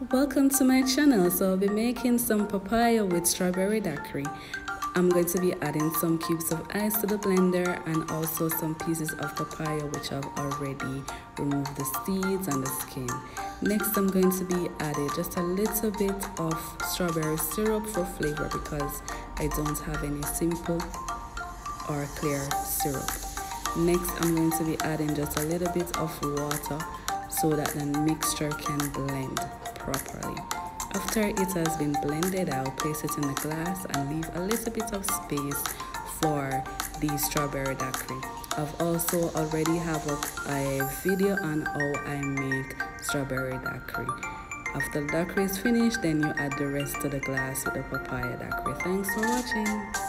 Welcome to my channel. So I'll be making some papaya with strawberry daiquiri. I'm going to be adding some cubes of ice to the blender and also some pieces of papaya which I've already removed the seeds and the skin. Next I'm going to be adding just a little bit of strawberry syrup for flavor because I don't have any simple or clear syrup. Next I'm going to be adding just a little bit of water so that the mixture can blend properly. After it has been blended, I'll place it in the glass and leave a little bit of space for the strawberry daiquiri. I've also already have a, a video on how I make strawberry daiquiri. After the daiquiri is finished, then you add the rest to the glass with the papaya daiquiri. Thanks for watching.